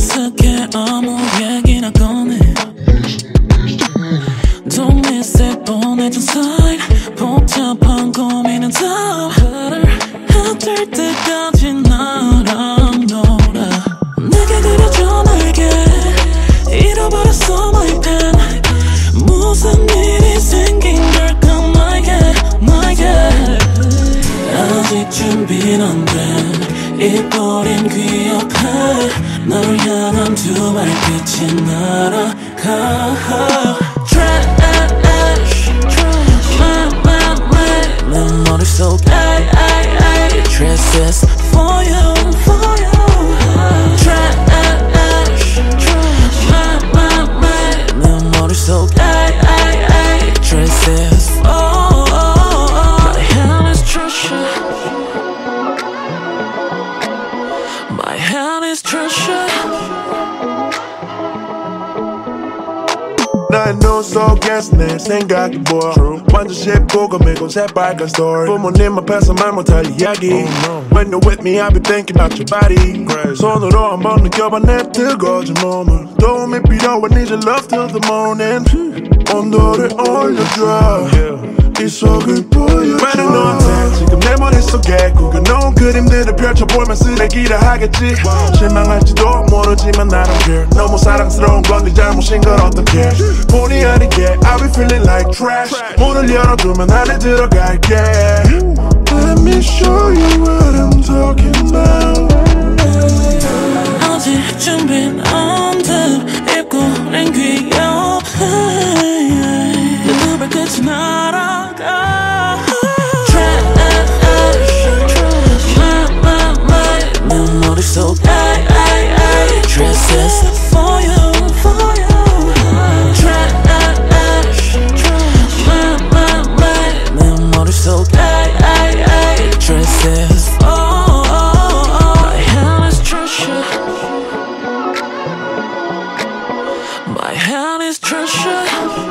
어색해. 아무 얘기나 꺼내. Don't miss it. 뻔해진 side 복잡한 고민은 다 화를 흔들 때까지 나랑 놀아. 내게 그려줘 날개 잃어버렸어 my pen. 무슨 일이 생긴 걸까 나에게 나에게. 아직 준비는 버린 귀 옆에 널 향한 두 발끝이 날아가 Trash 내 머릿속에 Traces for you for you Trash 내 머릿속에 Traces for My hand is treasure is treasure 나의 눈 속에서 내 생각이 보여 완전 쉽고 고매고 새빨간 story 부모님 앞에서 말 못할 이야기 When you're with me I be thinking about your body 손으로 한번 느껴봐 내 뜨거워진 몸을 도움이 필요해 need your love till the morning 온도를 올려줘 이 속을 보여줘 왜는 너한테 지금 내 머릿속에 구겨놓은 그를 펼쳐보면 쓰레기라 하겠지. 실망할지도 모르지만 나름 care. 너무 사랑스러운 건데 네 잘못인 걸 어떡해. 본의 아니게 I'll be feeling like trash. 문을 열어두면 안에 들어갈게. Let me show you what I'm talking about. 어제 준빈 언뜻 입고 낸 귀여운 그발 끝이 나. is treasure.